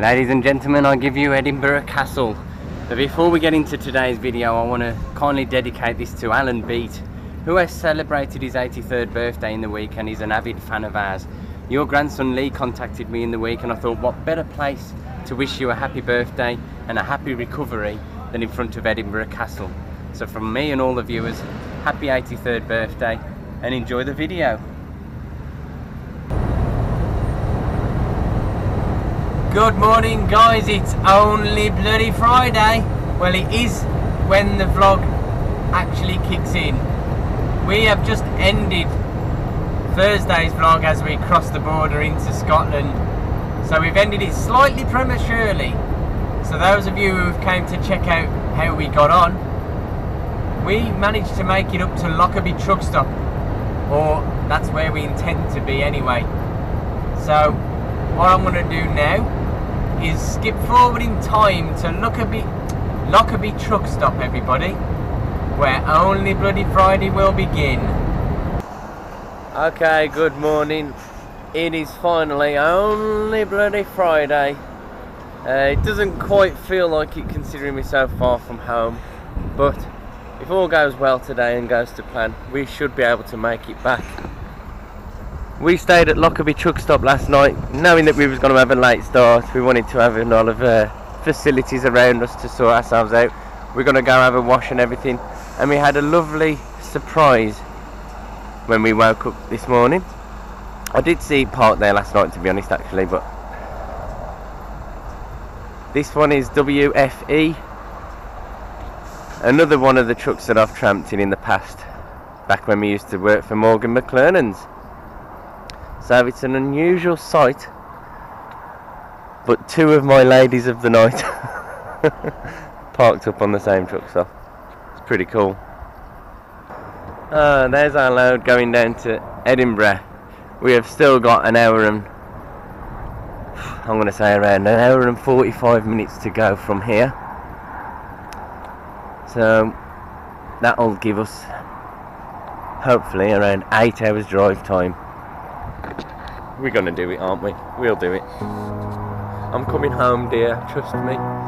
Ladies and gentlemen, I give you Edinburgh Castle. But before we get into today's video, I want to kindly dedicate this to Alan Beat, who has celebrated his 83rd birthday in the week and is an avid fan of ours. Your grandson Lee contacted me in the week and I thought what better place to wish you a happy birthday and a happy recovery than in front of Edinburgh Castle. So from me and all the viewers, happy 83rd birthday and enjoy the video. Good morning guys, it's only bloody Friday. Well it is when the vlog actually kicks in. We have just ended Thursday's vlog as we cross the border into Scotland. So we've ended it slightly prematurely. So those of you who've came to check out how we got on, we managed to make it up to Lockerbie truck stop. Or that's where we intend to be anyway. So what I'm going to do now is skip forward in time to Lockerbie, Lockerbie truck stop everybody where only Bloody Friday will begin. Okay, good morning. It is finally only Bloody Friday. Uh, it doesn't quite feel like it considering we're so far from home, but if all goes well today and goes to plan, we should be able to make it back. We stayed at Lockerbie truck stop last night, knowing that we was going to have a late start. We wanted to have a lot of uh, facilities around us to sort ourselves out. We're going to go have a wash and everything, and we had a lovely surprise when we woke up this morning. I did see parked there last night to be honest actually but this one is WFE another one of the trucks that I've tramped in in the past back when we used to work for Morgan McLernon's so it's an unusual sight but two of my ladies of the night parked up on the same truck so it's pretty cool uh, there's our load going down to Edinburgh. We have still got an hour and I'm going to say around an hour and 45 minutes to go from here. So that'll give us hopefully around 8 hours drive time. We're going to do it, aren't we? We'll do it. I'm coming home, dear. Trust me.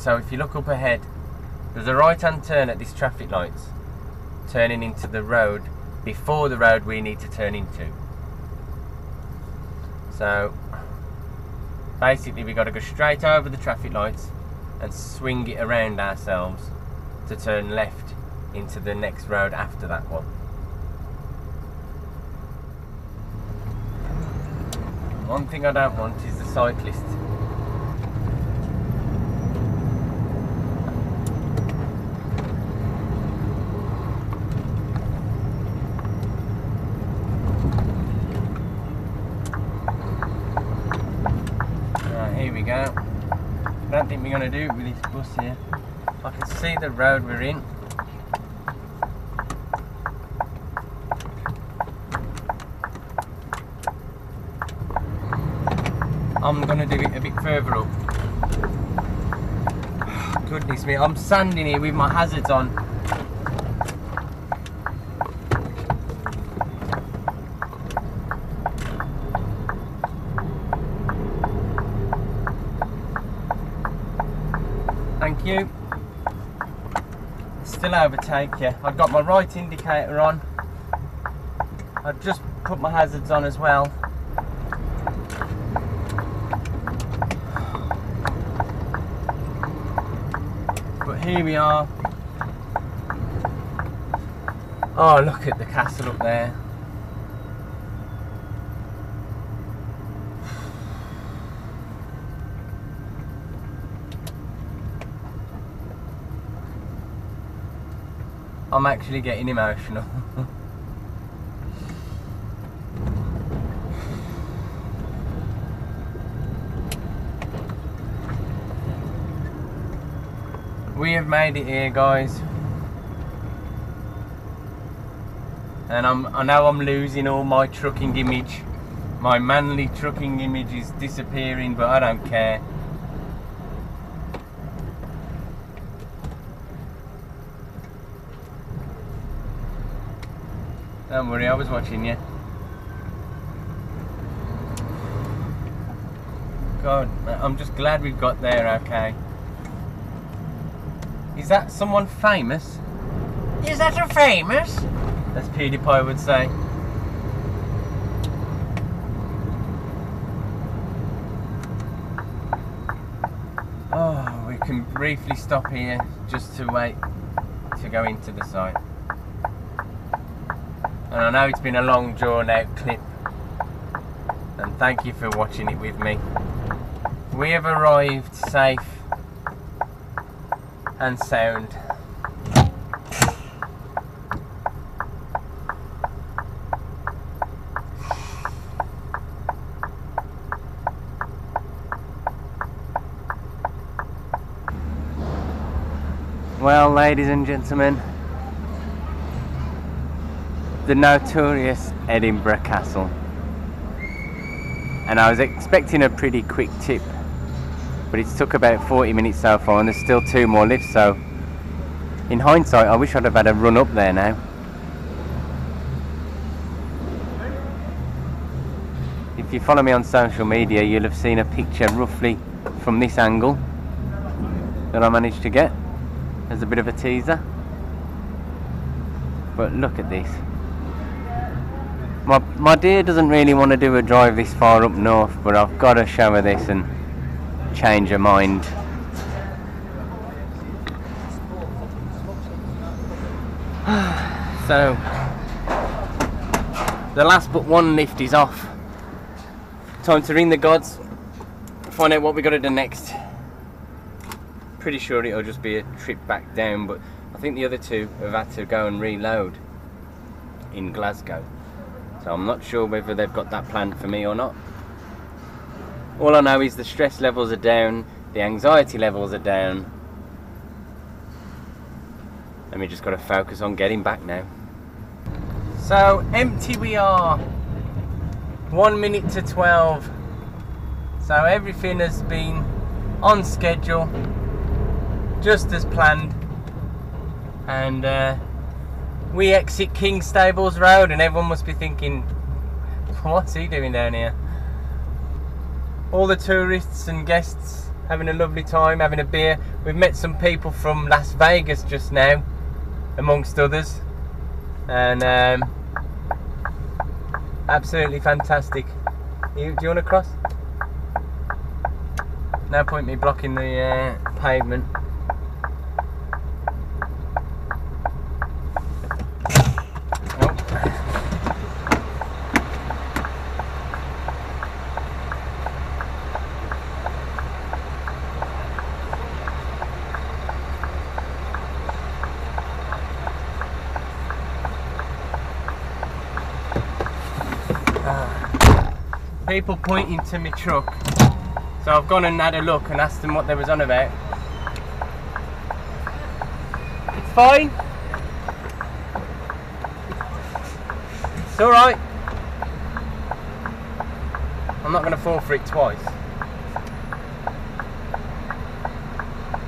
So if you look up ahead, there's a right hand turn at these traffic lights, turning into the road before the road we need to turn into. So basically we've got to go straight over the traffic lights and swing it around ourselves to turn left into the next road after that one. One thing I don't want is the cyclist here we go. I don't think we're going to do it with this bus here. I can see the road we're in. I'm going to do it a bit further up. Goodness me, I'm standing here with my hazards on. Thank you. Still overtake you. I've got my right indicator on. I've just put my hazards on as well. But here we are. Oh, look at the castle up there. I'm actually getting emotional. we have made it here, guys. And I'm, I know I'm losing all my trucking image. My manly trucking image is disappearing, but I don't care. Don't worry, I was watching you. God, I'm just glad we've got there okay. Is that someone famous? Is that a famous? As PewDiePie would say. Oh, we can briefly stop here just to wait to go into the site. And I know it's been a long drawn out clip. And thank you for watching it with me. We have arrived safe and sound. Well, ladies and gentlemen, the notorious Edinburgh Castle. And I was expecting a pretty quick tip, but it took about 40 minutes so far and there's still two more lifts, so in hindsight I wish I'd have had a run up there now. If you follow me on social media you'll have seen a picture roughly from this angle that I managed to get as a bit of a teaser. But look at this. My, my dear doesn't really want to do a drive this far up north, but I've got to show her this and change her mind. so, the last but one lift is off. Time to ring the gods, find out what we got to do next. Pretty sure it'll just be a trip back down, but I think the other two have had to go and reload in Glasgow. So I'm not sure whether they've got that planned for me or not. All I know is the stress levels are down, the anxiety levels are down. And we just got to focus on getting back now. So empty we are. One minute to 12. So everything has been on schedule, just as planned. And uh, we exit King Stables Road and everyone must be thinking, what's he doing down here? All the tourists and guests having a lovely time, having a beer. We've met some people from Las Vegas just now, amongst others. And um, absolutely fantastic. You, do you want to cross? No point me blocking the uh, pavement. People pointing to my truck. So I've gone and had a look and asked them what they was on about. It's fine. It's alright. I'm not going to fall for it twice.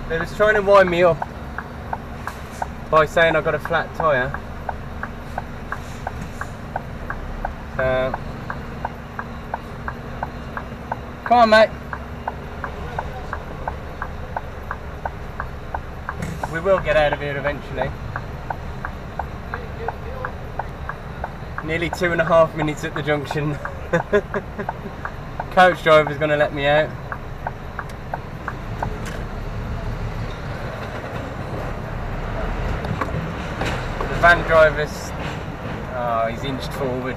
They was trying to wind me up by saying I got a flat tyre. So, come on, mate. We will get out of here eventually. Nearly two and a half minutes at the junction. Coach driver's going to let me out. The van driver's, oh, he's inched forward.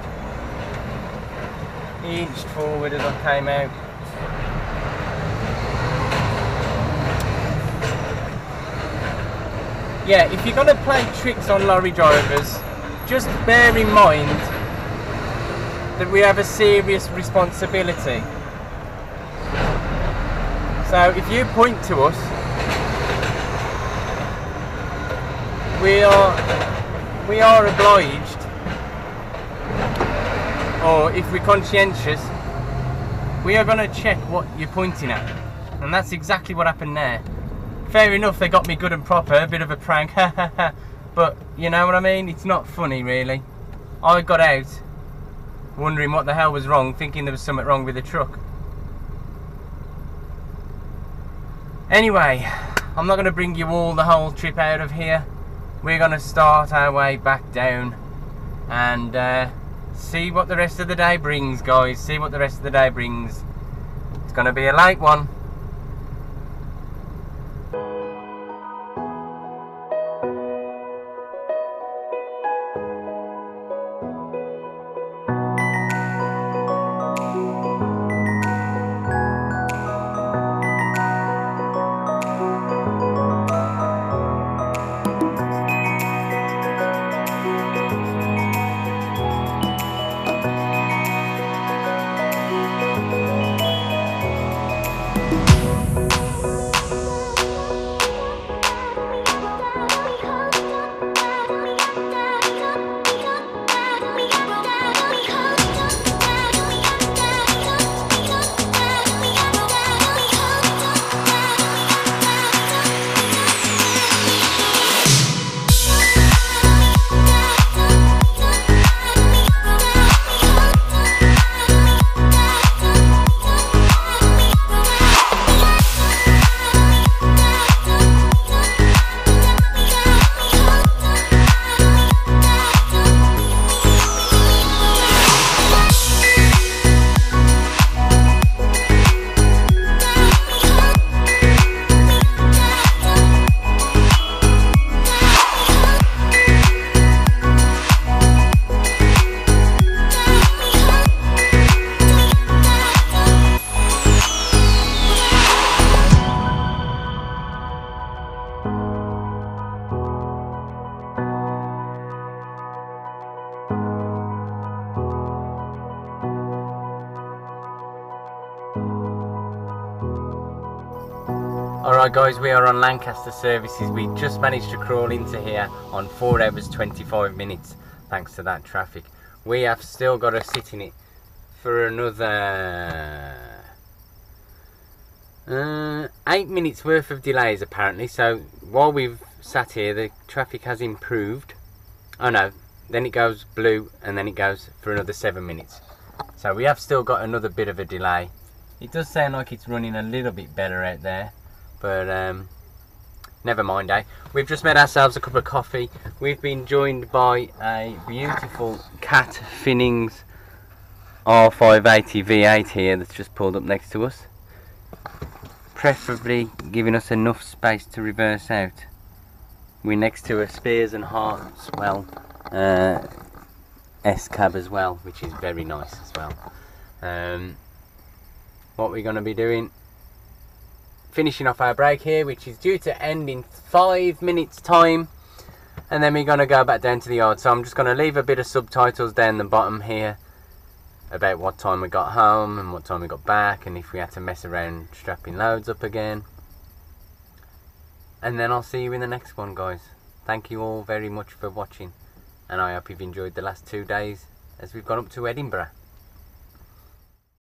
He inched forward as I came out. Yeah, if you're going to play tricks on lorry drivers, just bear in mind that we have a serious responsibility. So if you point to us, we are we are obliged, or if we're conscientious, we are going to check what you're pointing at, and that's exactly what happened there. Fair enough, they got me good and proper, a bit of a prank, but you know what I mean? It's not funny really. I got out wondering what the hell was wrong, thinking there was something wrong with the truck. Anyway, I'm not going to bring you all the whole trip out of here. We're going to start our way back down and uh, see what the rest of the day brings, guys. See what the rest of the day brings. It's going to be a late one. Guys, we are on Lancaster Services. We just managed to crawl into here on 4 hours 25 minutes thanks to that traffic. We have still got to sit in it for another uh, 8 minutes worth of delays apparently. So while we've sat here the traffic has improved. Oh no, then it goes blue and then it goes for another 7 minutes. So we have still got another bit of a delay. It does sound like it's running a little bit better out there but um, never mind eh? We've just made ourselves a cup of coffee. We've been joined by a beautiful cat finnings R580 V8 here that's just pulled up next to us. Preferably giving us enough space to reverse out. We're next to a Spiers and Hartwell uh, S-cab as well which is very nice as well. Um, what we're going to be doing finishing off our break here, which is due to end in five minutes time. And then we're going to go back down to the yard. So I'm just going to leave a bit of subtitles down the bottom here about what time we got home and what time we got back and if we had to mess around strapping loads up again. And then I'll see you in the next one, guys. Thank you all very much for watching. And I hope you've enjoyed the last two days as we've gone up to Edinburgh.